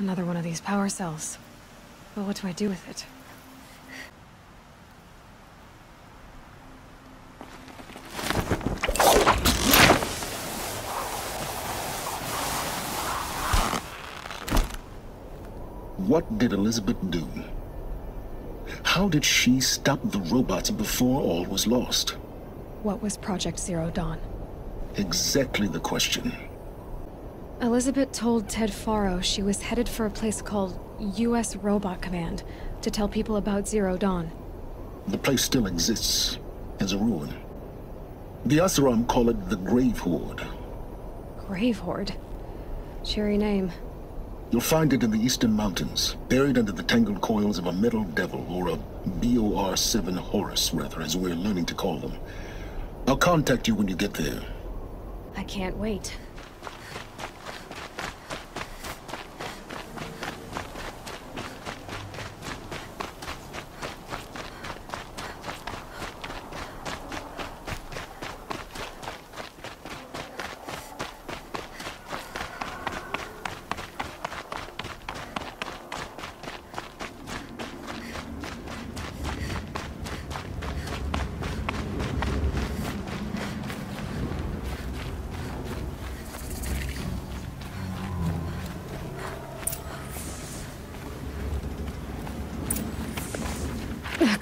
Another one of these power cells. But what do I do with it? What did Elizabeth do? How did she stop the robots before all was lost? What was Project Zero Dawn? Exactly the question. Elizabeth told Ted Faro she was headed for a place called U.S. Robot Command to tell people about Zero Dawn. The place still exists, as a ruin. The Oseram call it the Grave Hoard. Grave Hoard? Cheery name. You'll find it in the eastern mountains, buried under the tangled coils of a metal devil, or a BOR-7 Horus, rather, as we're learning to call them. I'll contact you when you get there. I can't wait.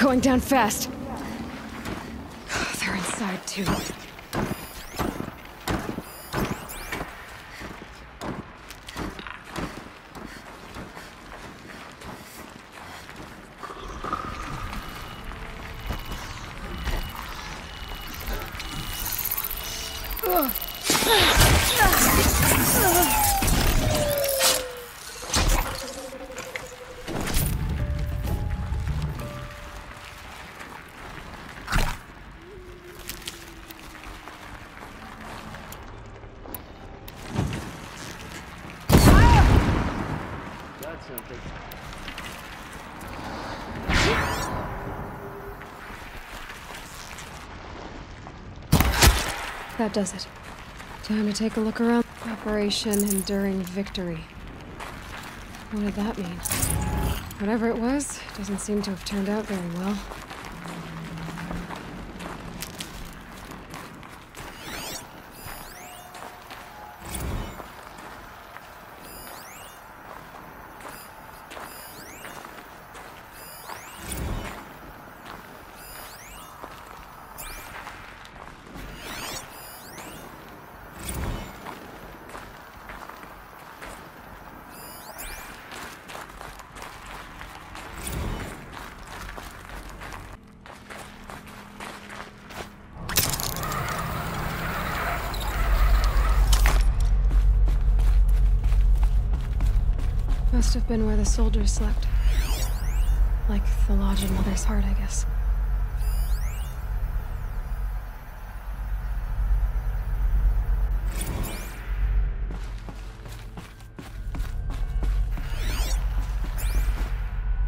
Going down fast. They're inside too. That does it. Time to take a look around. Operation Enduring Victory. What did that mean? Whatever it was, doesn't seem to have turned out very well. Must have been where the soldiers slept. Like the lodge in Mother's Heart, I guess.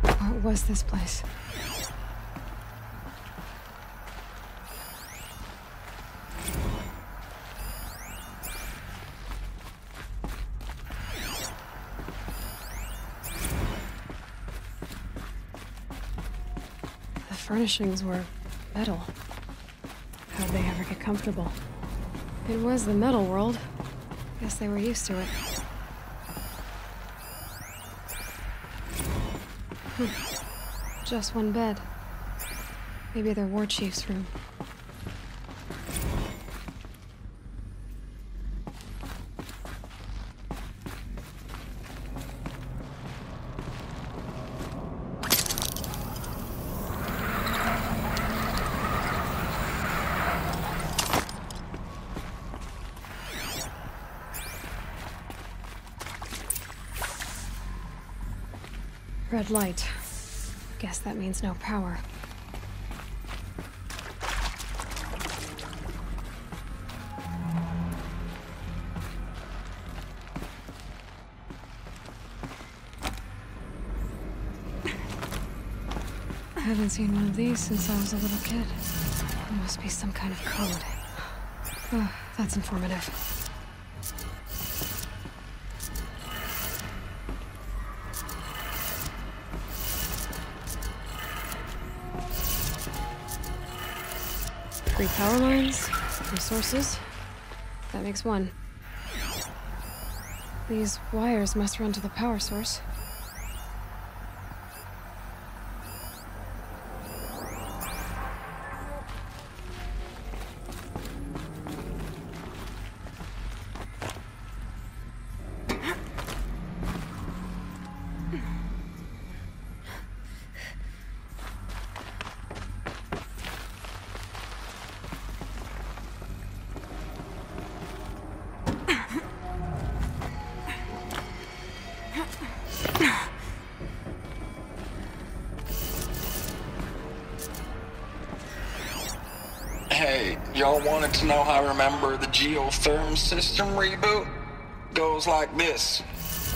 What was this place? The furnishings were metal. How'd they ever get comfortable? It was the metal world. Guess they were used to it. Hmm. Just one bed. Maybe their war chief's room. Red light. Guess that means no power. I haven't seen one of these since I was a little kid. There must be some kind of code. Oh, that's informative. Three power lines, three sources. That makes one. These wires must run to the power source. Wanted to know how I remember the geotherm system reboot? Goes like this.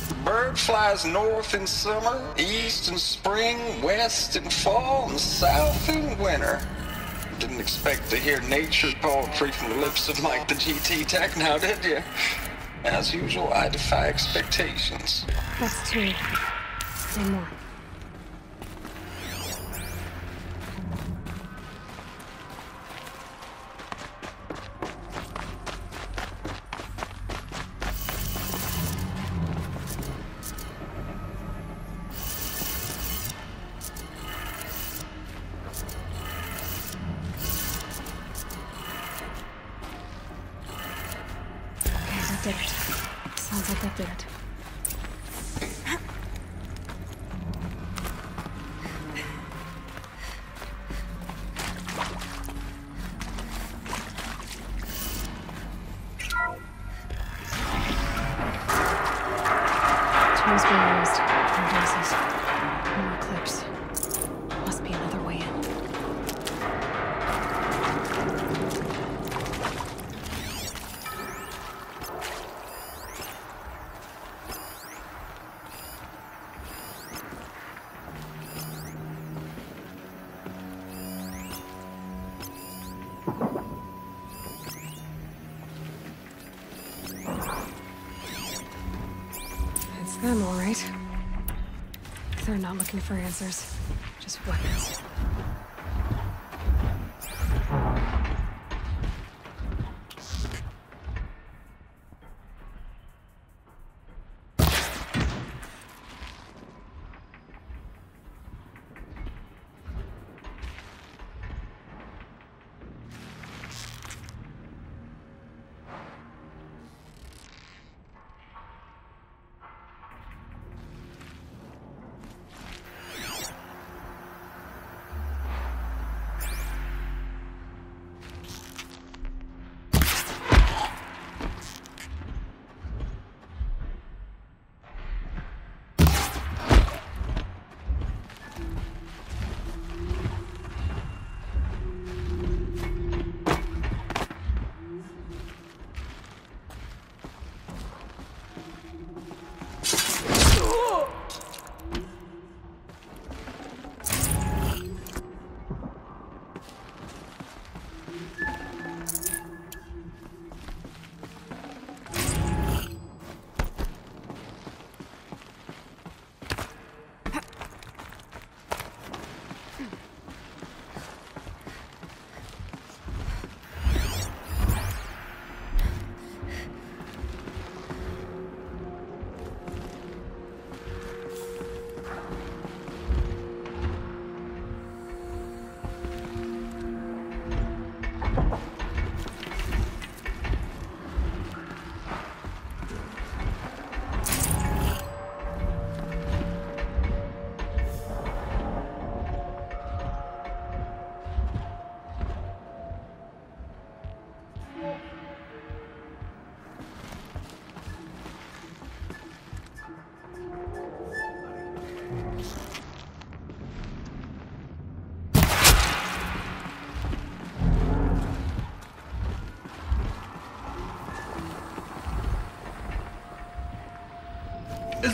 The bird flies north in summer, east in spring, west in fall, and south in winter. Didn't expect to hear nature poetry from the lips of Mike the GT Tech now, did you? As usual, I defy expectations. That's two. One more. Not looking for answers,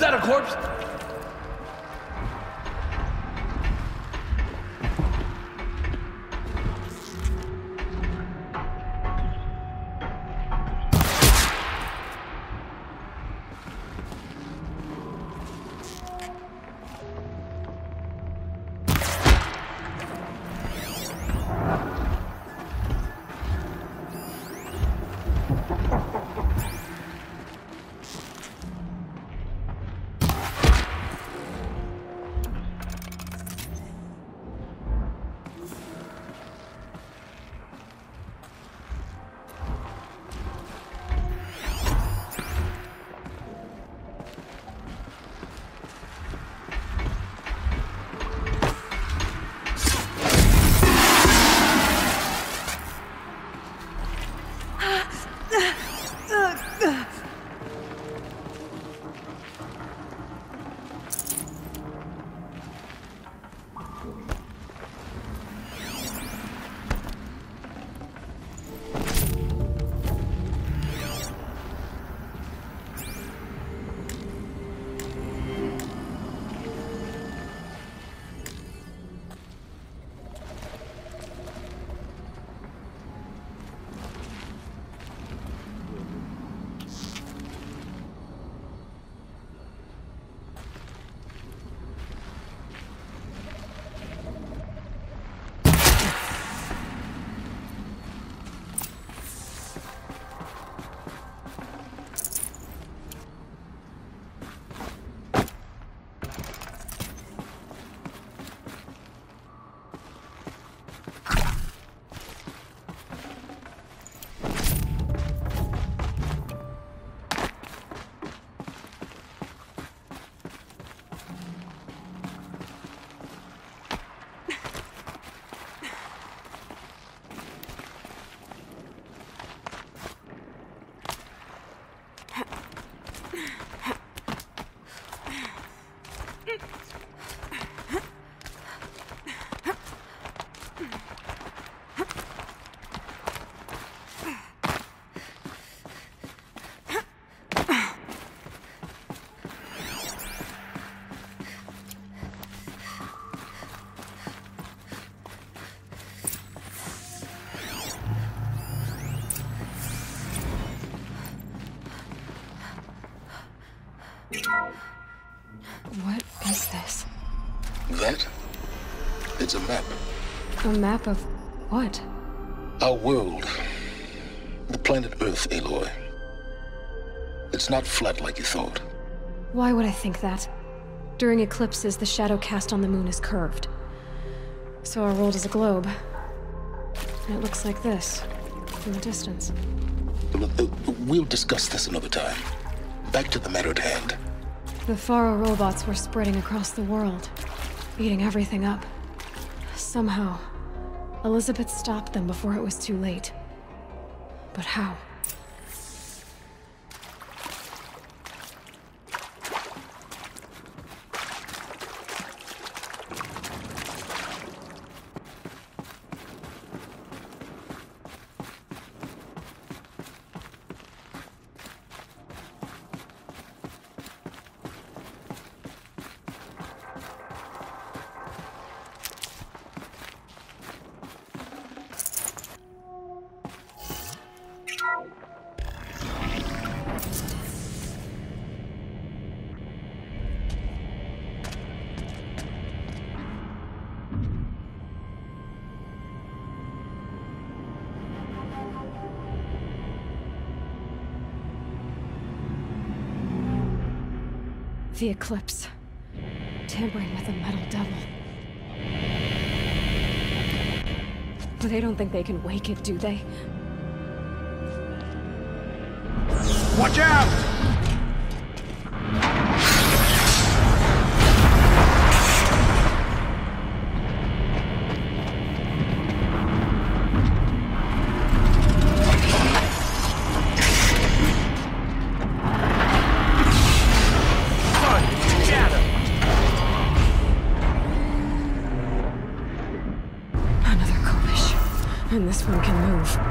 that a corpse? A map of what? Our world. The planet Earth, Aloy. It's not flat like you thought. Why would I think that? During eclipses, the shadow cast on the moon is curved. So our world is a globe. And it looks like this, from the distance. Uh, We'll discuss this another time. Back to the matter at hand. The Faro robots were spreading across the world, eating everything up. Somehow, Elizabeth stopped them before it was too late. But how? The eclipse. Tampering with the metal devil. But they don't think they can wake it, do they? Watch out! One can move.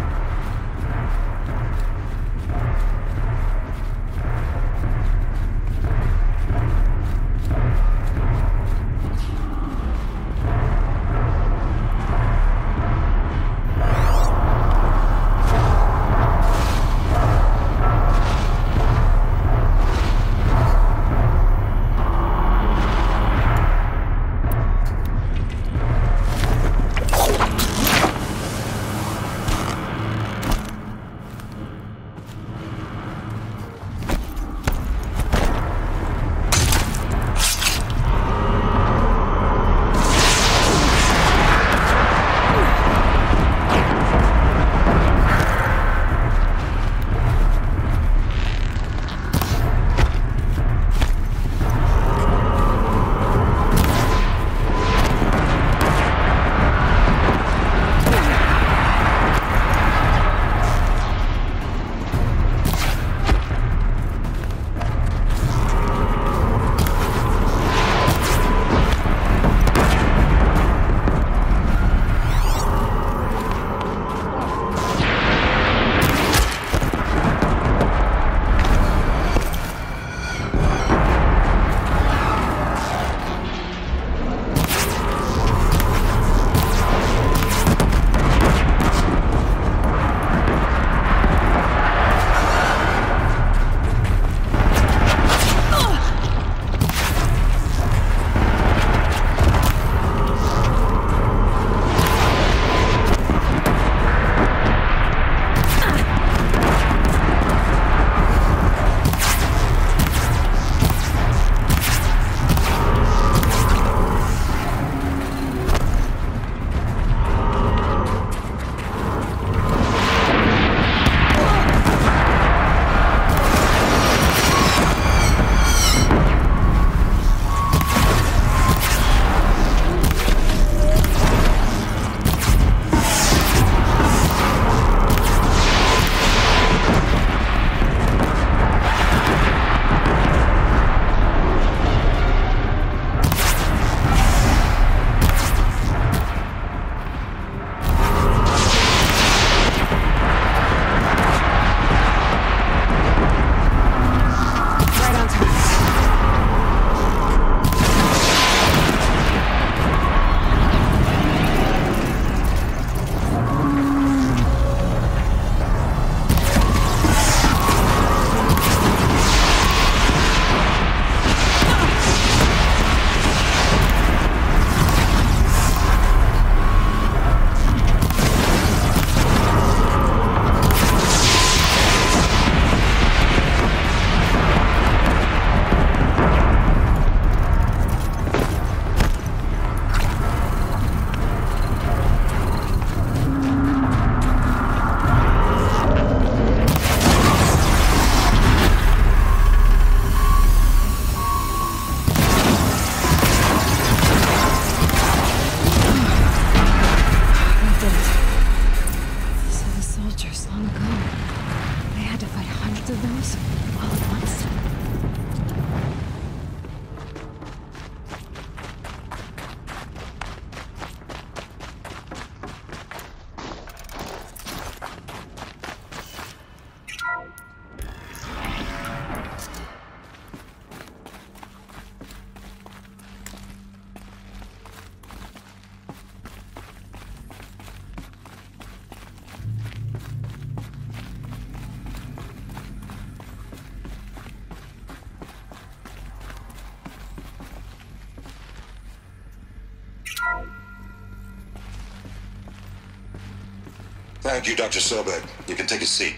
Thank you, Dr. Sobek. You can take a seat.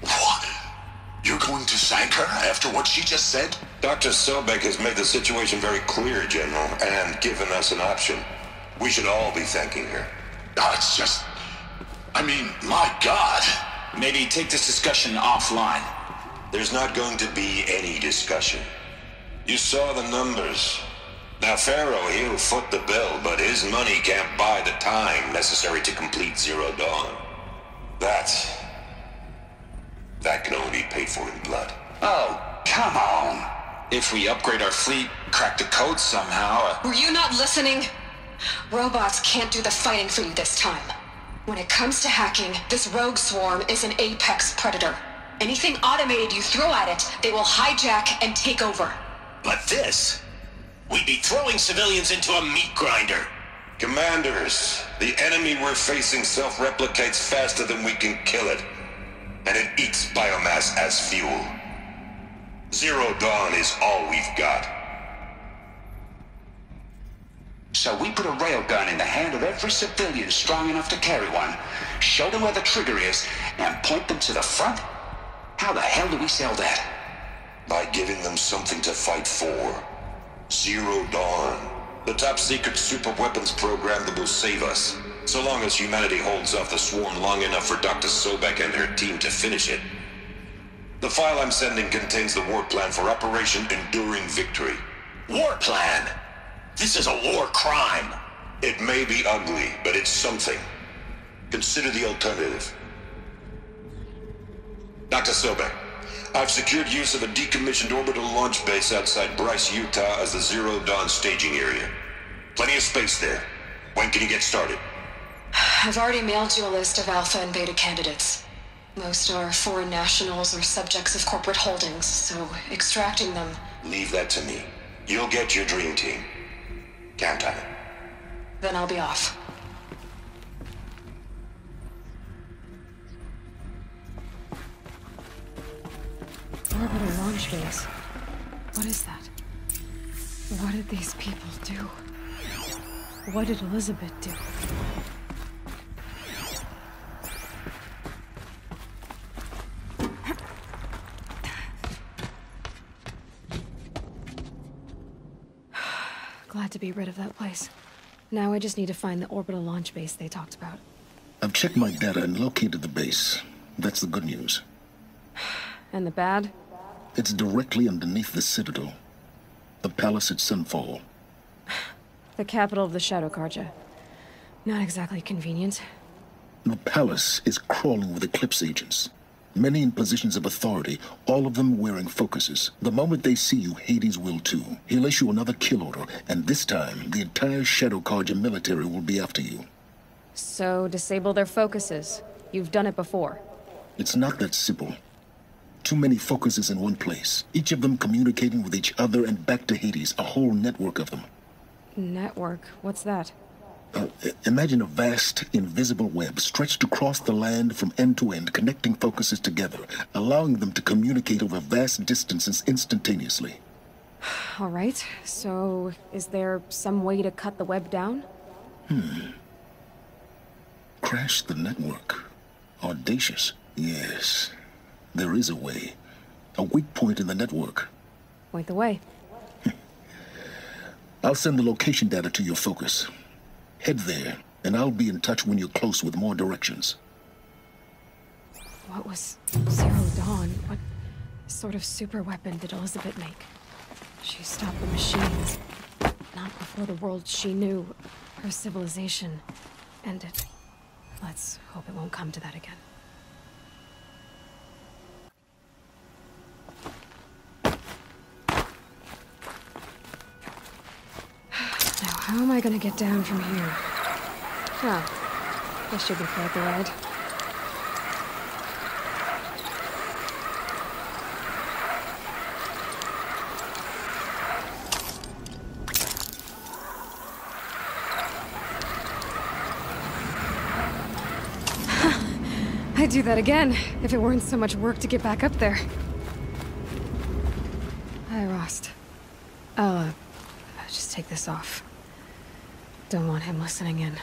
What? You're going to thank her after what she just said? Dr. Sobek has made the situation very clear, General, and given us an option. We should all be thanking her. Oh, it's just... I mean, my God. Maybe take this discussion offline. There's not going to be any discussion. You saw the numbers. Now, Faro, he'll foot the bill, but his money can't buy the time necessary to complete Zero Dawn. That... That can only be paid for in blood. Oh, come on. If we upgrade our fleet, crack the code somehow... Were you not listening? Robots can't do the fighting for you this time. When it comes to hacking, this rogue swarm is an apex predator. Anything automated you throw at it, they will hijack and take over. But this? We'd be throwing civilians into a meat grinder. Commanders, the enemy we're facing self-replicates faster than we can kill it. And it eats biomass as fuel. Zero Dawn is all we've got. So we put a railgun in the hand of every civilian strong enough to carry one, show them where the trigger is, and point them to the front? How the hell do we sell that? By giving them something to fight for. Zero Dawn. The top secret super weapons program that will save us. So long as humanity holds off the swarm long enough for Dr. Sobek and her team to finish it. The file I'm sending contains the war plan for Operation Enduring Victory. War plan? This is a war crime. It may be ugly, but it's something. Consider the alternative. Dr. Sobek, I've secured use of a decommissioned orbital launch base outside Bryce, Utah as the Zero Dawn staging area. Plenty of space there. When can you get started? I've already mailed you a list of Alpha and Beta candidates. Most are foreign nationals or subjects of corporate holdings, so extracting them... Leave that to me. You'll get your dream team. Count on it. Then I'll be off. Orbital launch base. What is that? What did these people do? What did Elizabeth do? Glad to be rid of that place. Now I just need to find the orbital launch base they talked about. I've checked my data and located the base. That's the good news. And the bad? It's directly underneath the Citadel. The palace at Sunfall. The capital of the Shadow Carja. Not exactly convenient. The palace is crawling with Eclipse agents. Many in positions of authority, all of them wearing focuses. The moment they see you, Hades will too. He'll issue another kill order, and this time, the entire Shadow Carja military will be after you. So, disable their focuses. You've done it before. It's not that simple. Too many focuses in one place, each of them communicating with each other and back to Hades, a whole network of them. Network? What's that? Uh, imagine a vast, invisible web stretched across the land from end to end, connecting focuses together, allowing them to communicate over vast distances instantaneously. All right, so is there some way to cut the web down? Hmm. Crash the network. Audacious. Yes. There is a way. A weak point in the network. Point the way. I'll send the location data to your focus. Head there, and I'll be in touch when you're close with more directions. What was Zero Dawn? What sort of super weapon did Elizabeth make? She stopped the machines. Not before the world she knew, her civilization, ended. Let's hope it won't come to that again. Now, how am I gonna get down from here? Oh, this should be quite the ride. I'd do that again, if it weren't so much work to get back up there. Hi, Rost. I'll, uh, just take this off. Don't want him listening in.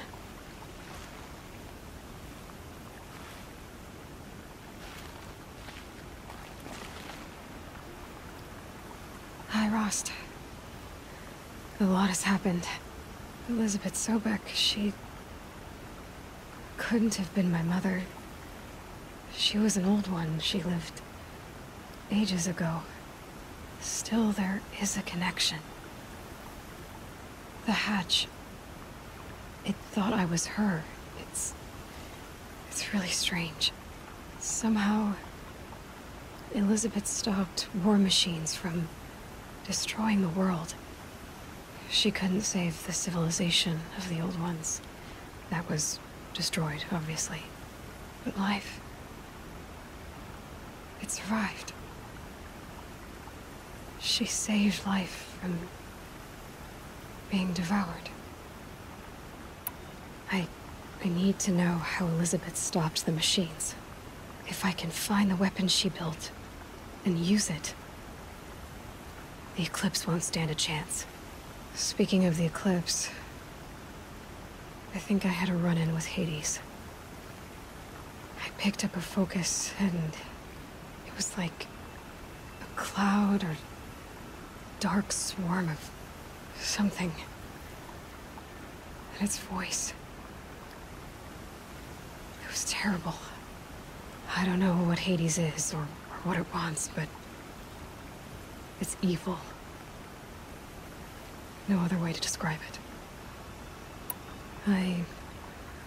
Hi, Rost. A lot has happened. Elizabeth Sobek, she... couldn't have been my mother. She was an old one. She lived ages ago. Still, there is a connection. The hatch it thought I was her. It's... It's really strange. Somehow... Elizabeth stopped war machines from destroying the world. She couldn't save the civilization of the old ones. That was destroyed, obviously. But life... It survived. She saved life from being devoured. I... I need to know how Elizabeth stopped the machines. If I can find the weapon she built and use it, the Eclipse won't stand a chance. Speaking of the Eclipse, I think I had a run-in with Hades. I picked up a focus and it was like a cloud or dark swarm of something. And its voice. Was terrible. I don't know what Hades is or, or what it wants, but it's evil. No other way to describe it. I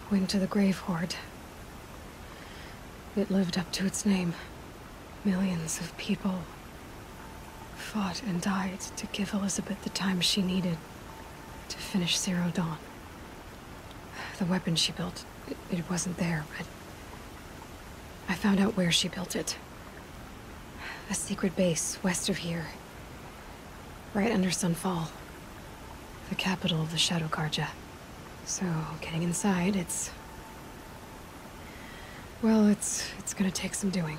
went to the Grave Hoard. It lived up to its name. Millions of people fought and died to give Elizabeth the time she needed to finish Zero Dawn. The weapon she built, it, it wasn't there, but I found out where she built it. A secret base west of here. Right under Sunfall. The capital of the Shadow Carja. So, getting inside, it's... Well, it's... it's gonna take some doing.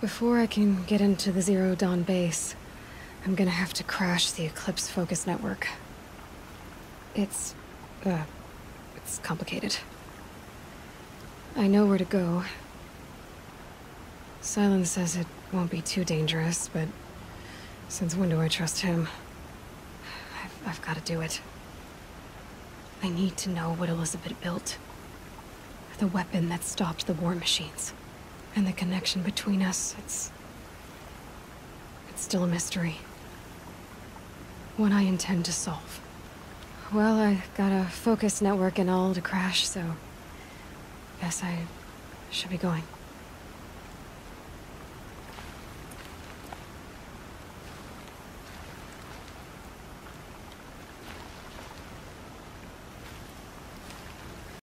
Before I can get into the Zero Dawn base, I'm gonna have to crash the Eclipse Focus Network. It's... uh... it's complicated. I know where to go. Sylens says it won't be too dangerous, but since when do I trust him? I've, I've got to do it. I need to know what Elizabeth built. The weapon that stopped the war machines. And the connection between us, it's... It's still a mystery. One I intend to solve. Well, I got a focus network and all to crash, so... Guess I should be going.